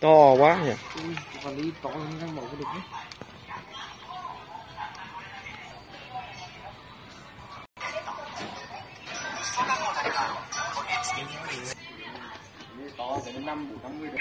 to quá nhỉ Còn đi to hơn cái mẫu được nhé. to cái năm buổi năm mươi được